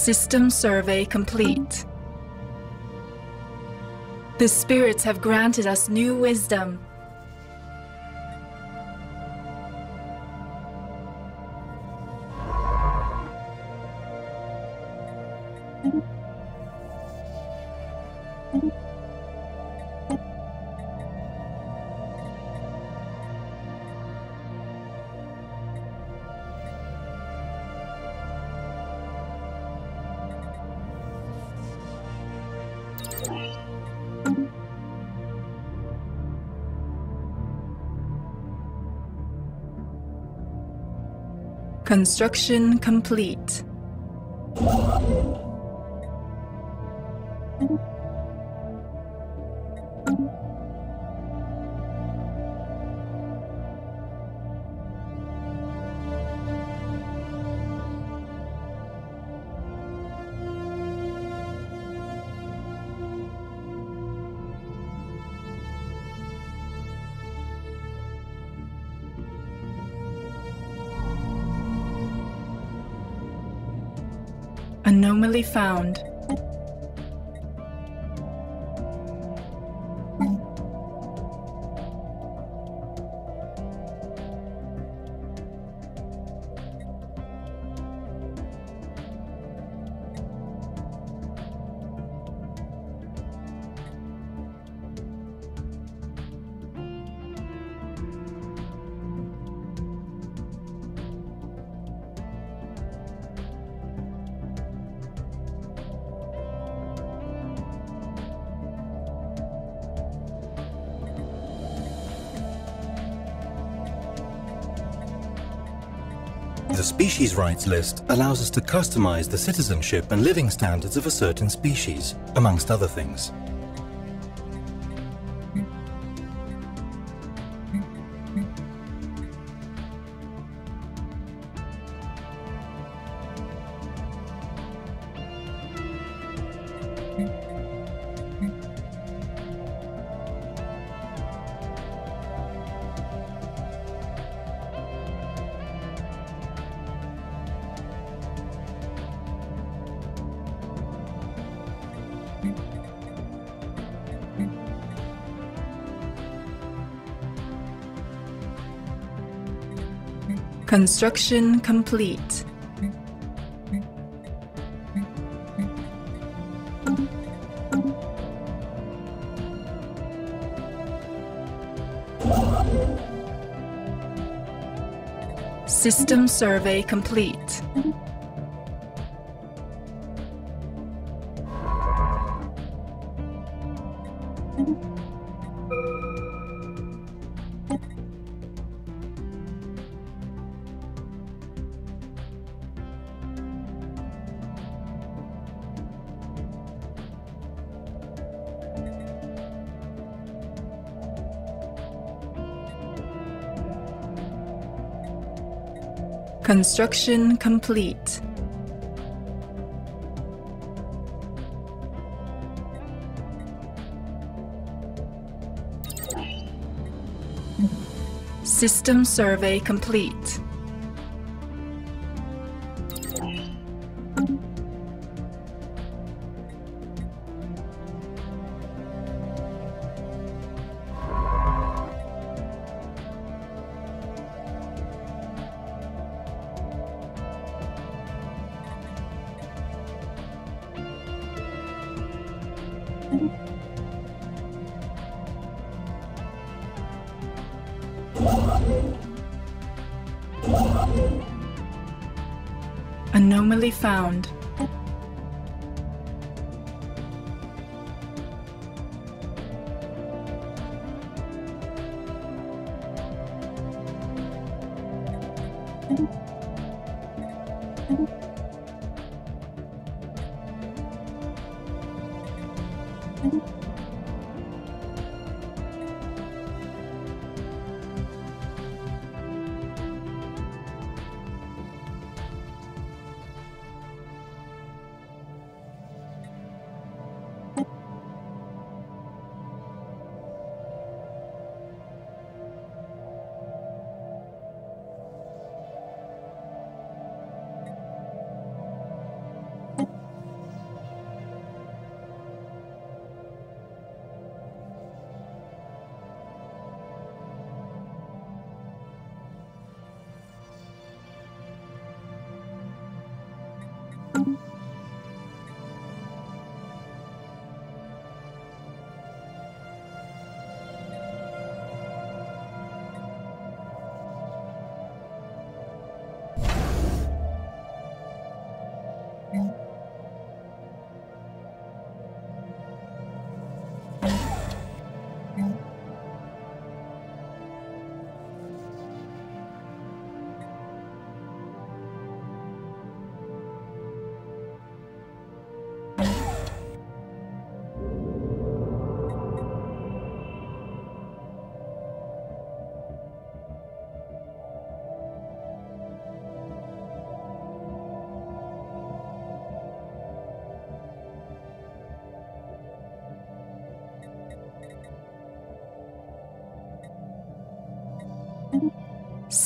System survey complete. The spirits have granted us new wisdom. Construction complete. Found. The species rights list allows us to customize the citizenship and living standards of a certain species, amongst other things. Construction complete. System survey complete. Construction complete. System survey complete.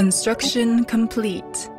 Construction complete.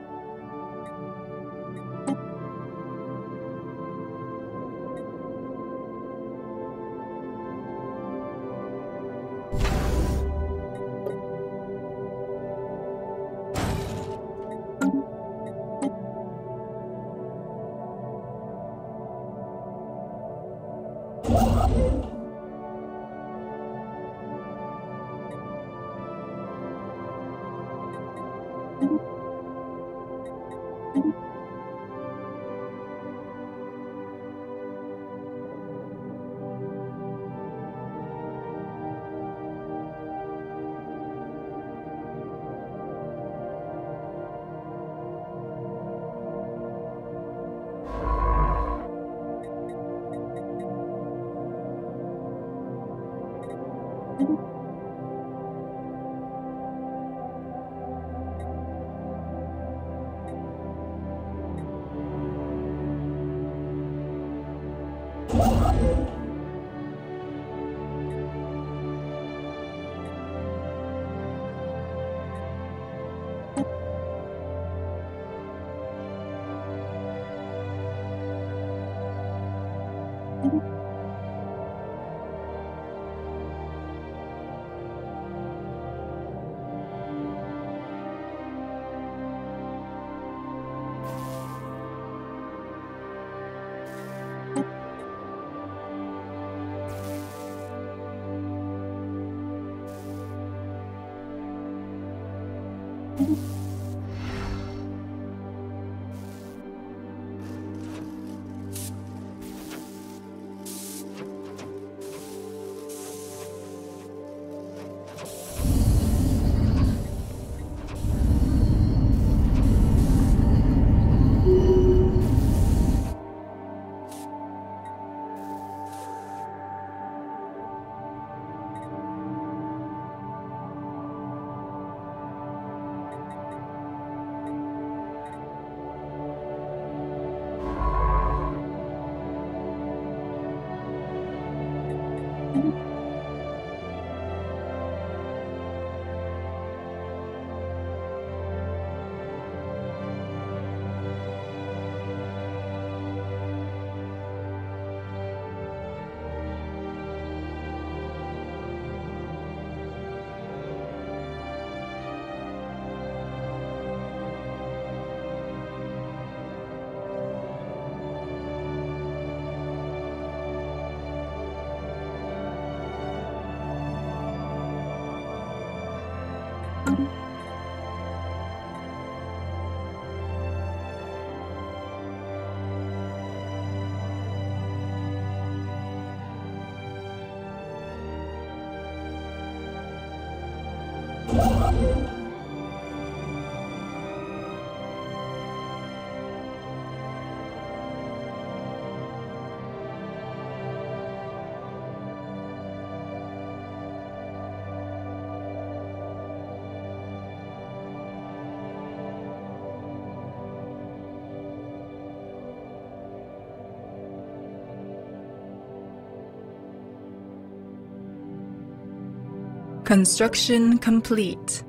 Construction complete.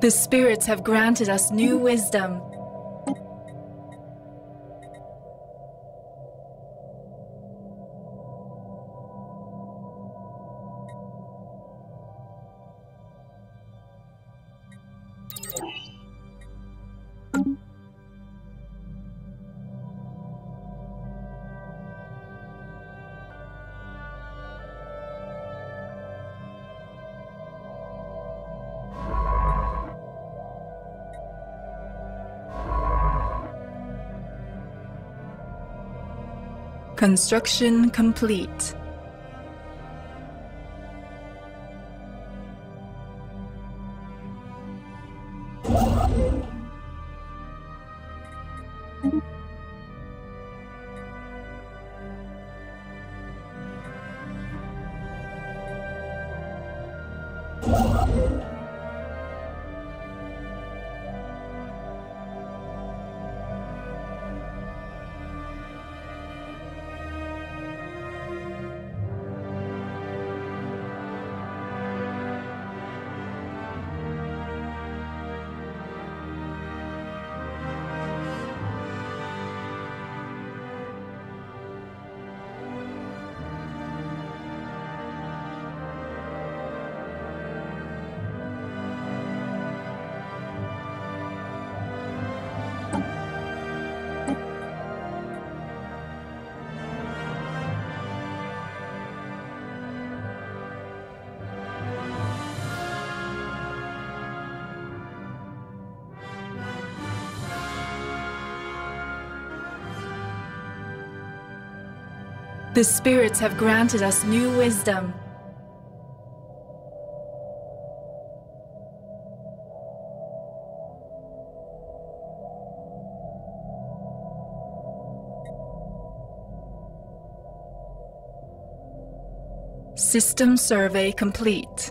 The spirits have granted us new wisdom. Construction complete. The spirits have granted us new wisdom. System survey complete.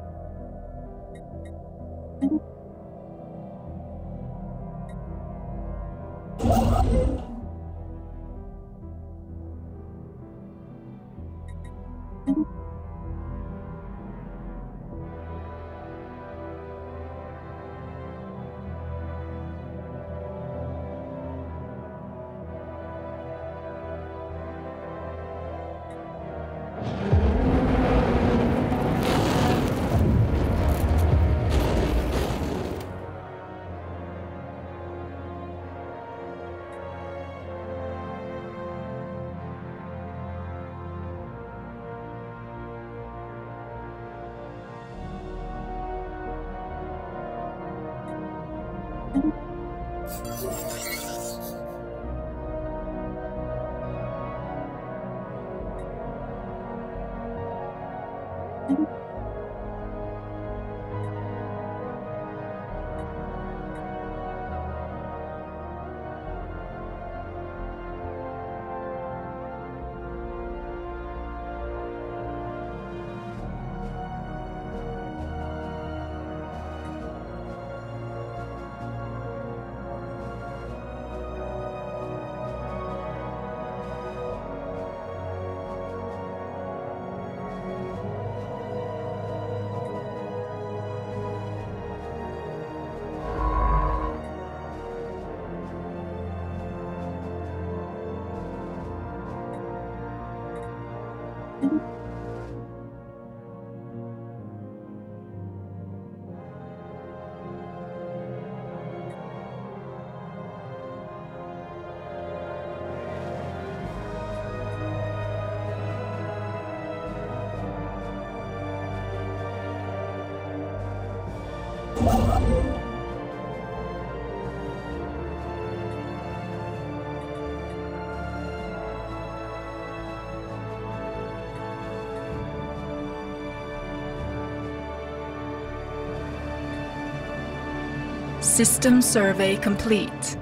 System survey complete.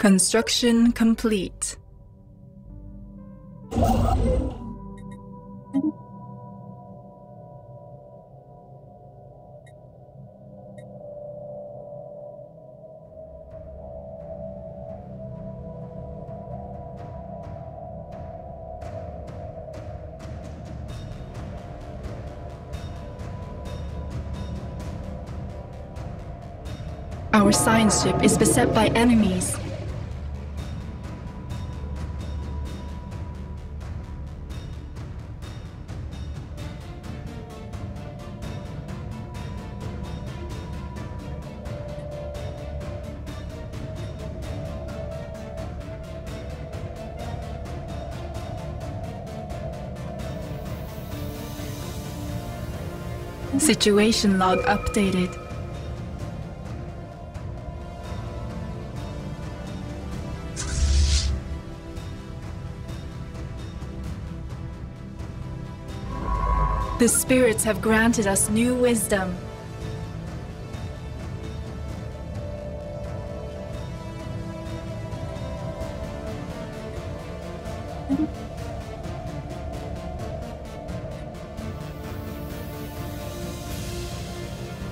Construction complete. Science ship is beset by enemies. Situation log updated. The spirits have granted us new wisdom.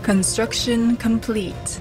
Construction complete.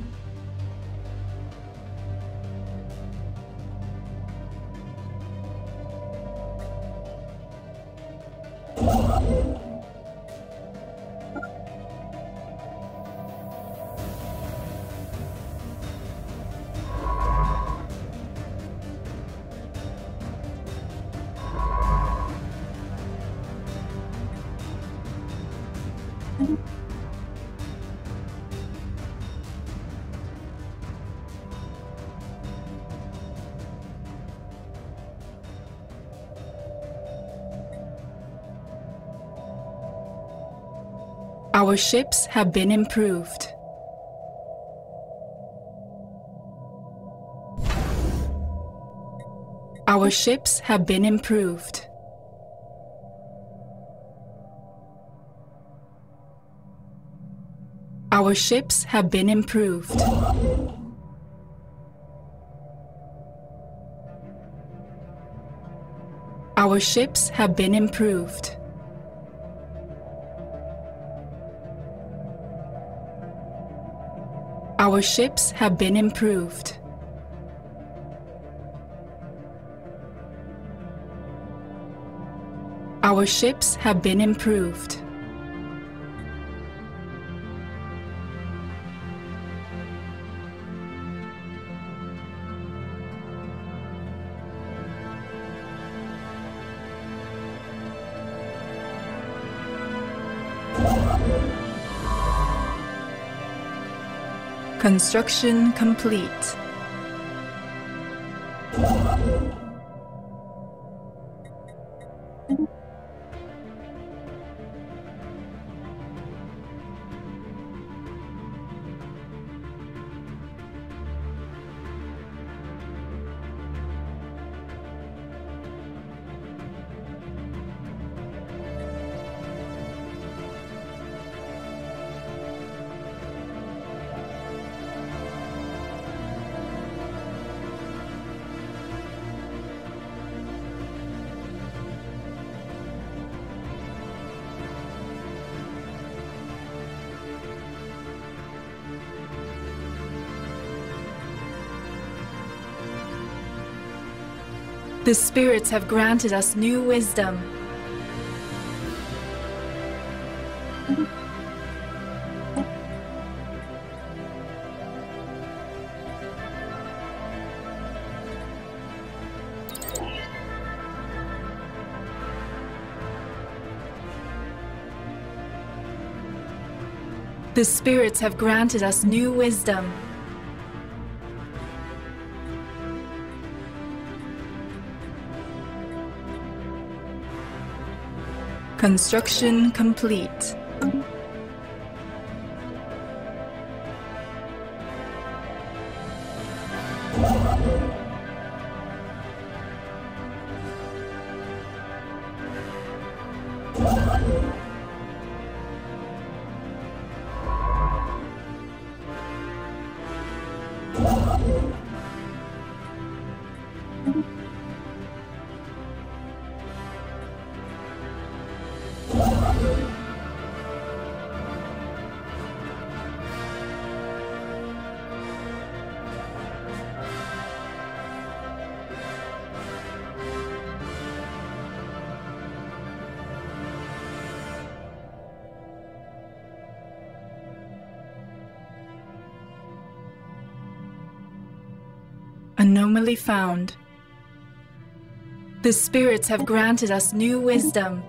Our ships have been improved. Our ships have been improved. Our ships have been improved. Our ships have been improved. Our ships have been improved. Our ships have been improved. Construction complete. The spirits have granted us new wisdom. The spirits have granted us new wisdom. Construction complete. Anomaly found. The spirits have granted us new wisdom.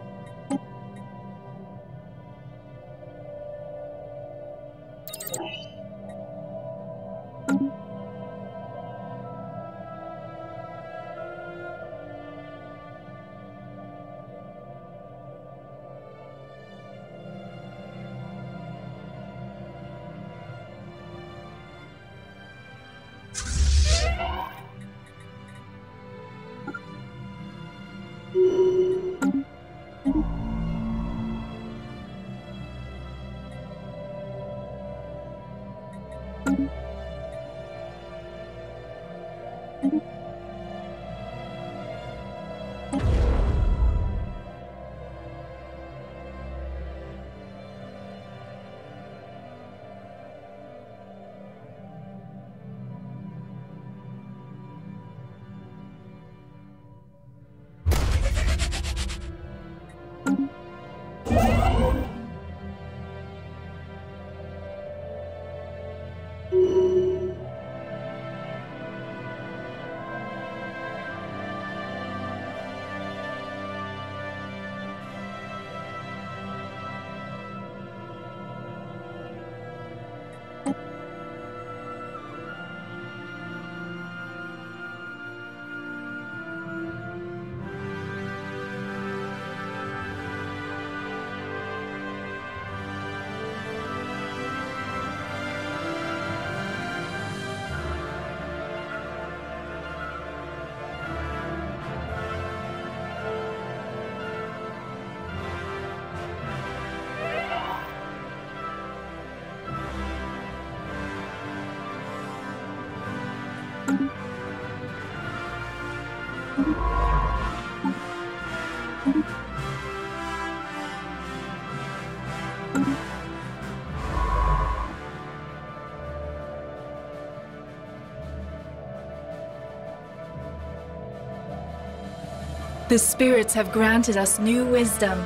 The spirits have granted us new wisdom.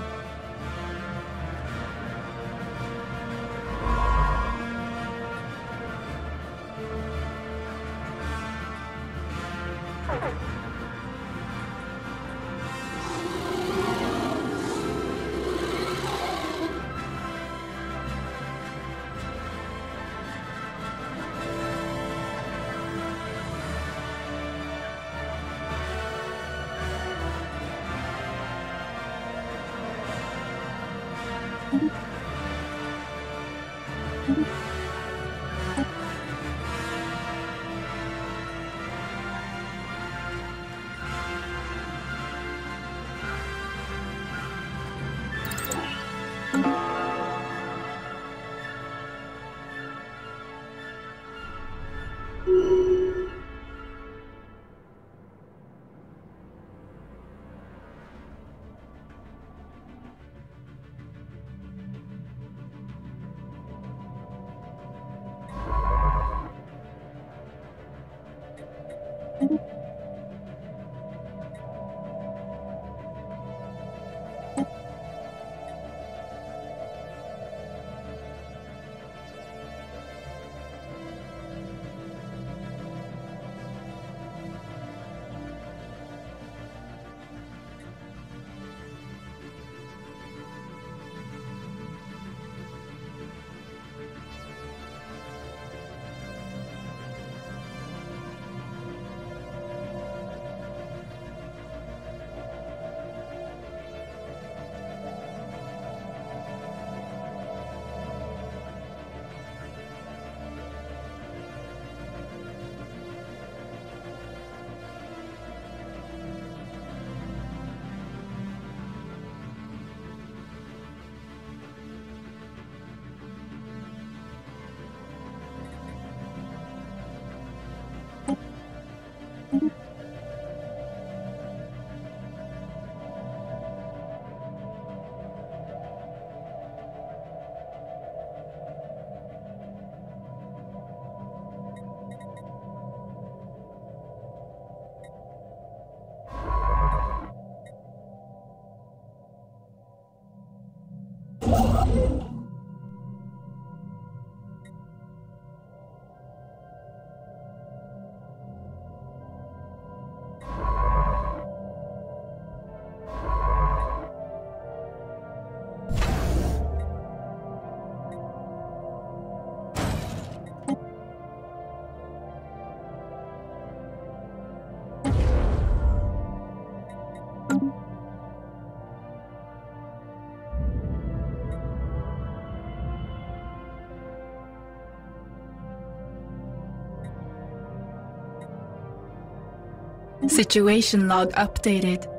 Situation log updated.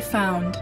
Found.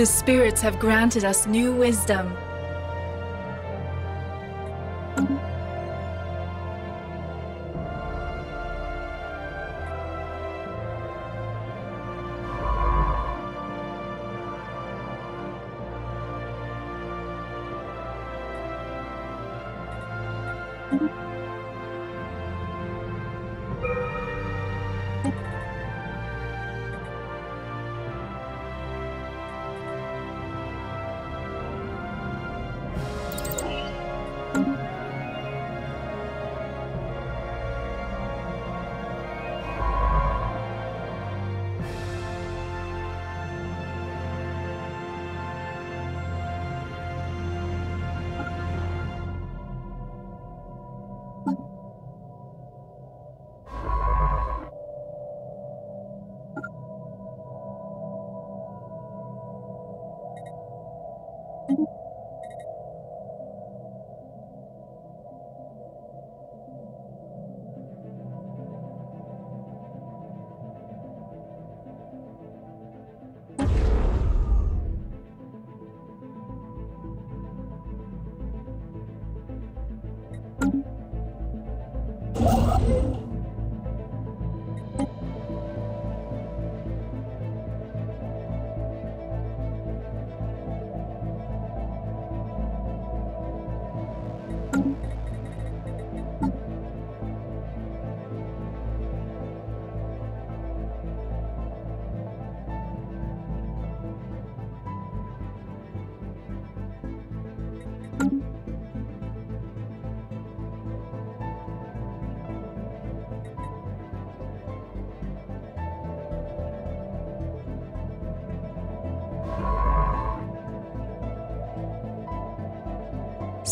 The spirits have granted us new wisdom.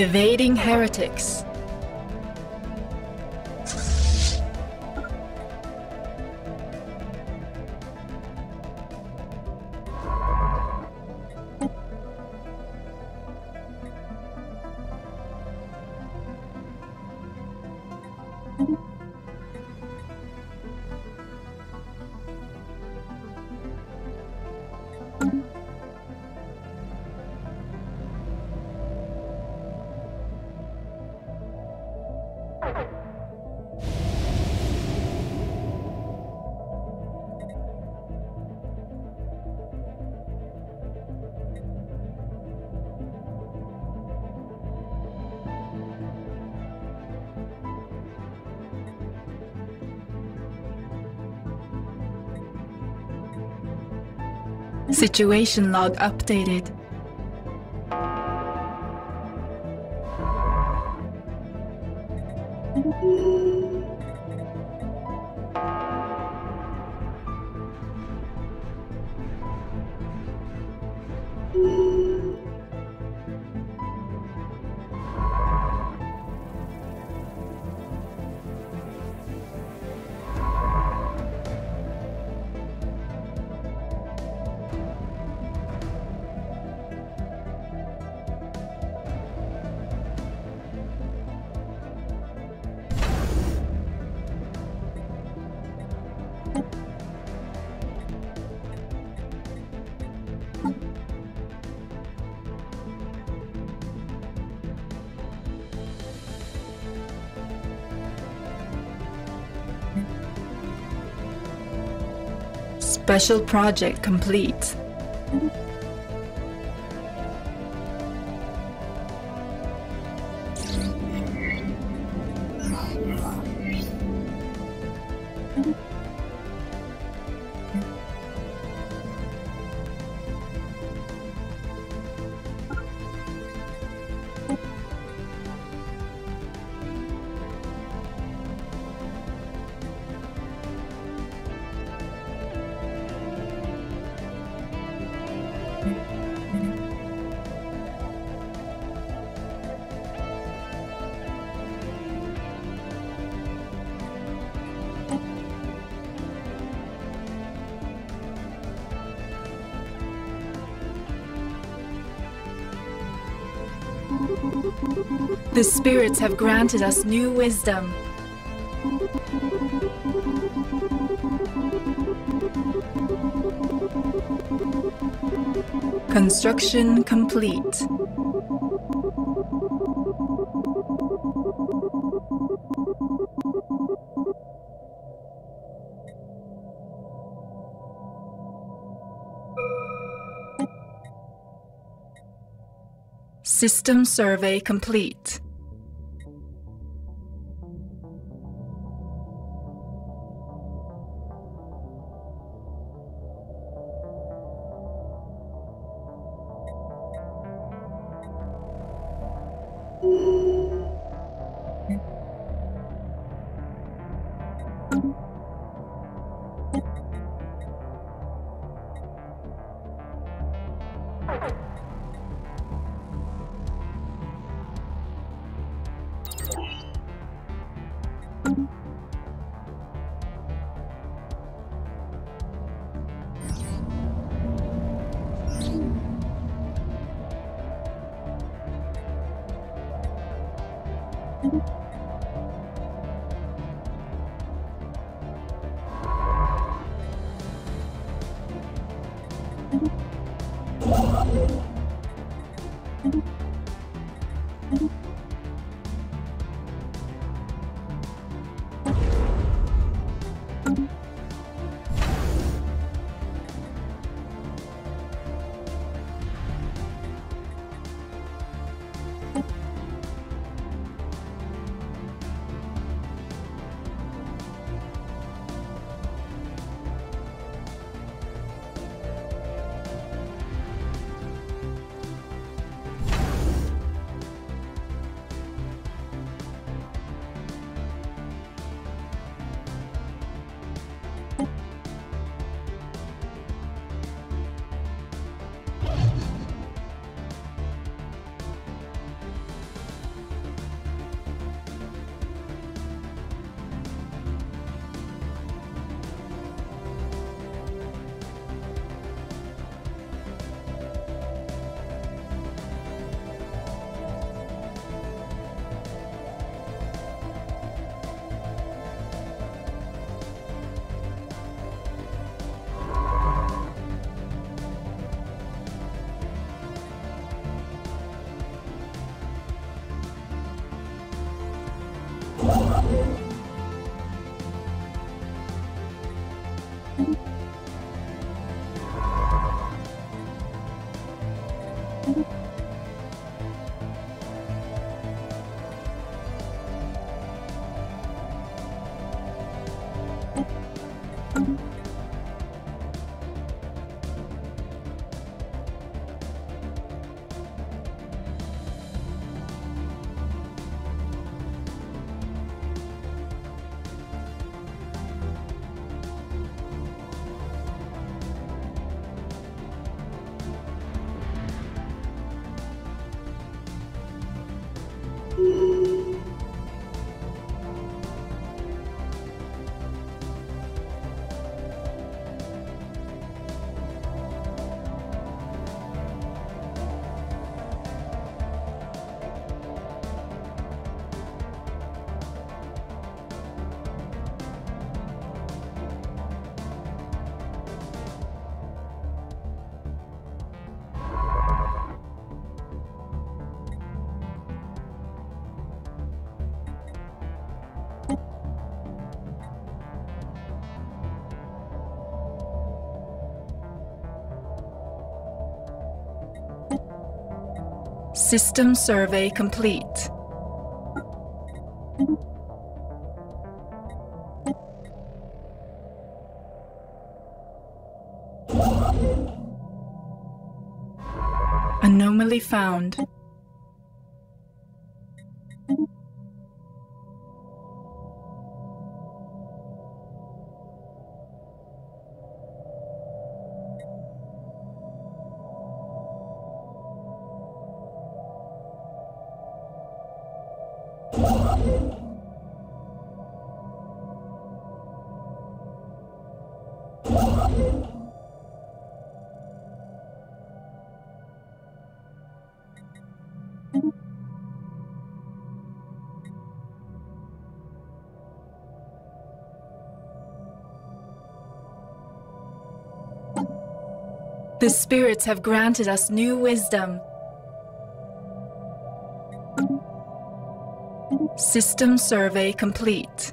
Evading heretics. Situation log updated. Special project complete. The spirits have granted us new wisdom. Construction complete. System survey complete. you System survey complete. Anomaly found. The spirits have granted us new wisdom. System survey complete.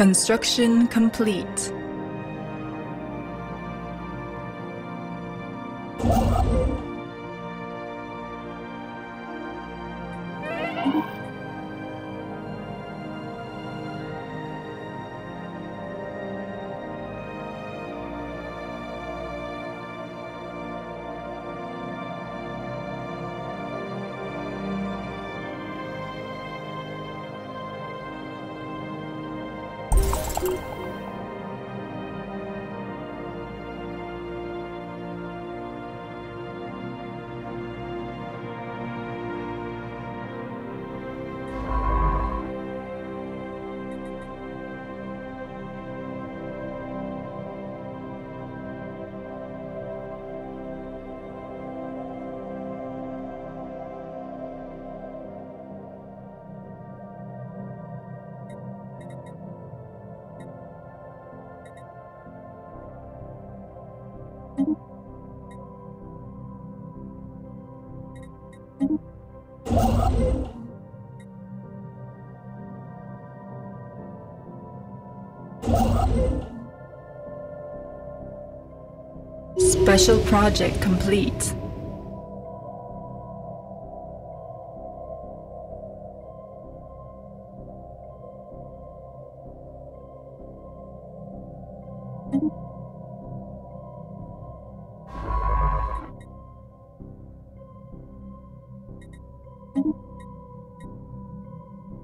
Construction complete. Special project complete.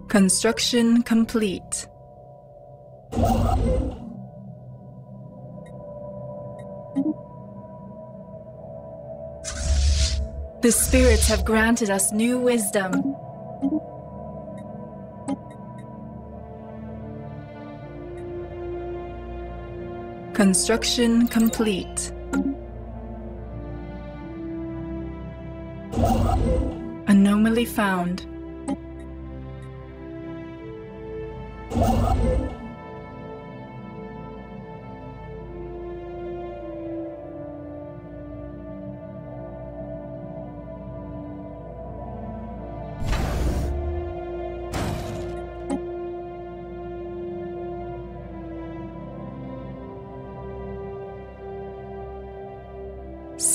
Construction complete. The spirits have granted us new wisdom. Construction complete. Anomaly found.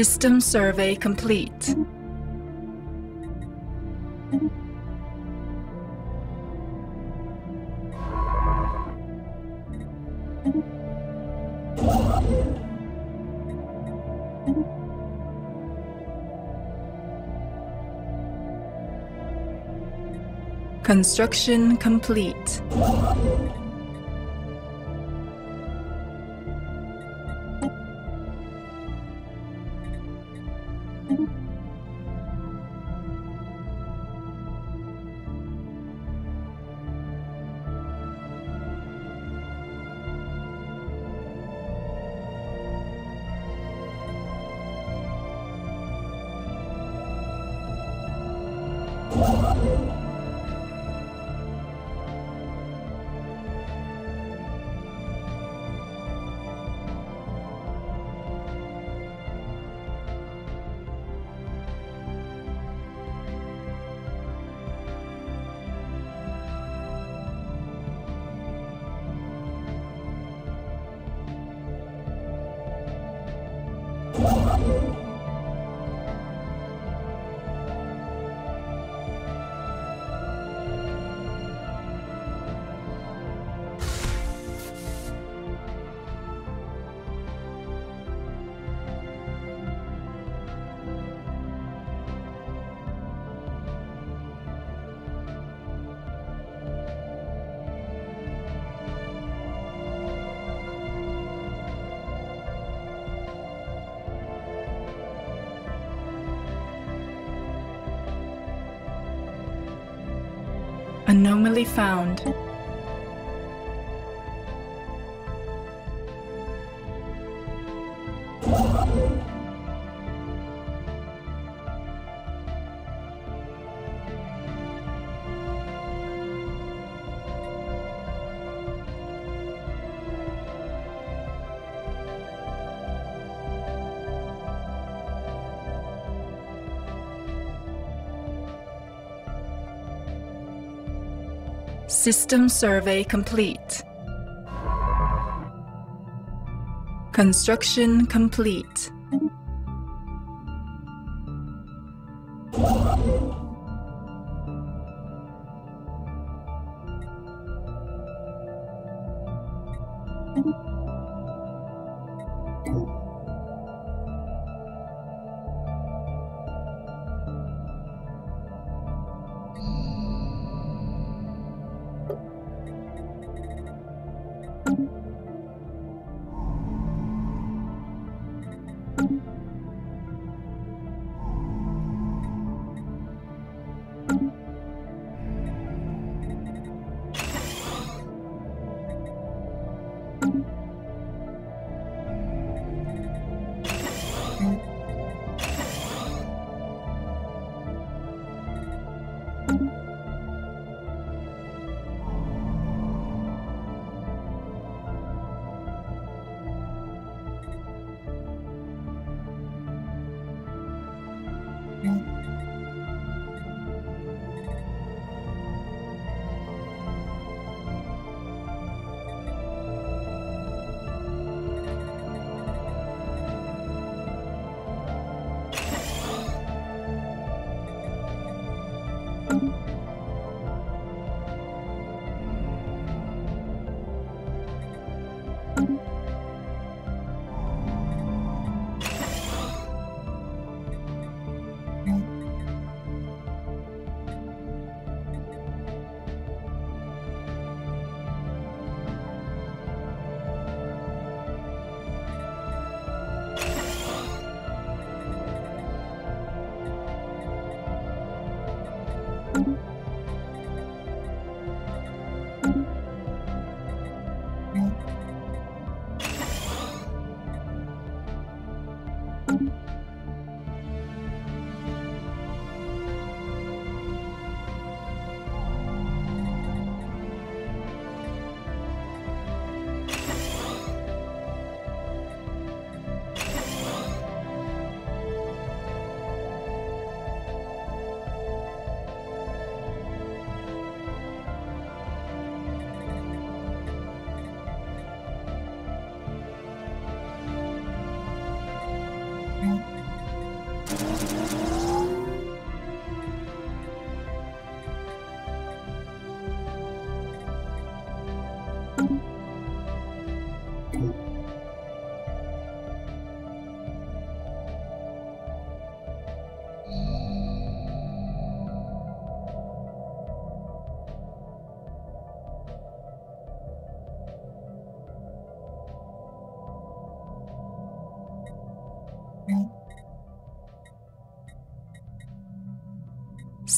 System survey complete. Construction complete. Anomaly found. System survey complete. Construction complete.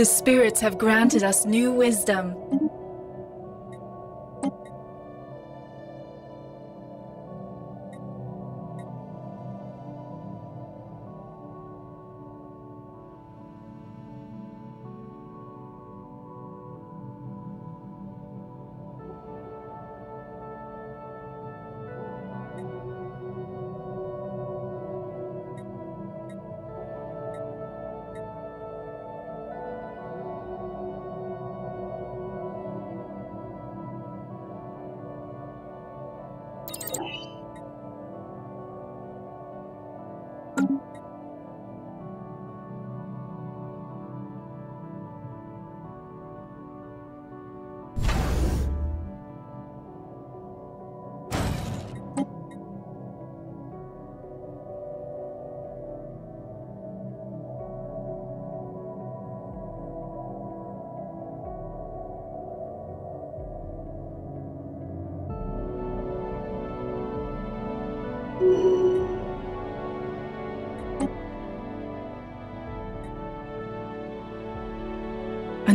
The spirits have granted us new wisdom.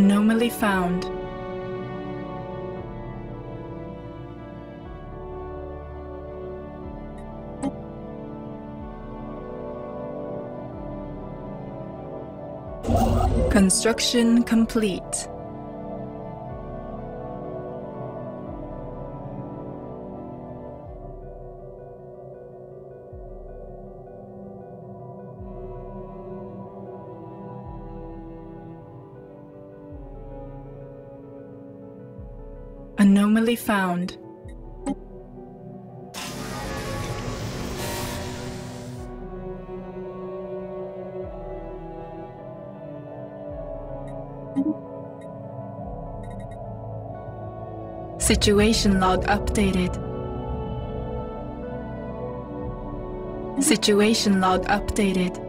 Anomaly found. Construction complete. Found. Situation log updated. Situation log updated.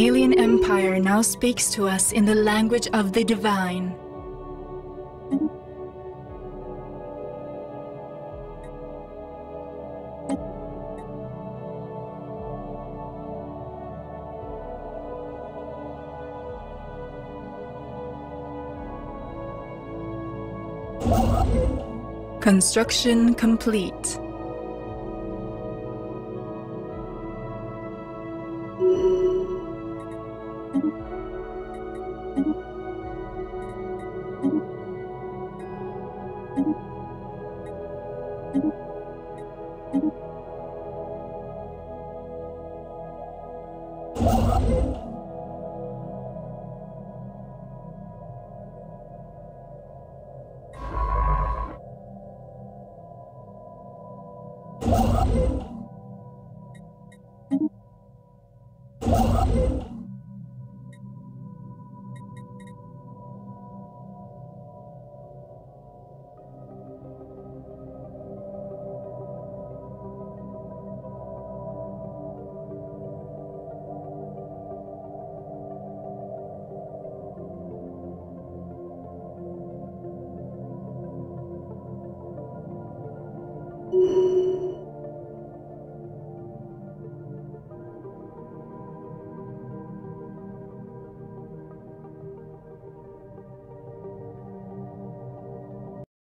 An alien empire now speaks to us in the language of the divine. Construction complete.